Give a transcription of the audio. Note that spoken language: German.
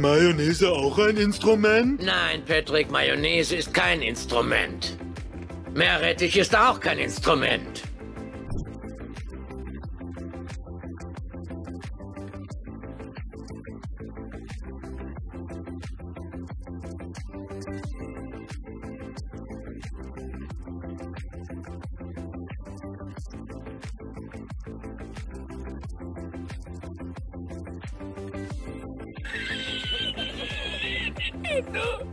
Mayonnaise auch ein Instrument? Nein, Patrick, Mayonnaise ist kein Instrument. Meerrettich ist auch kein Instrument. No.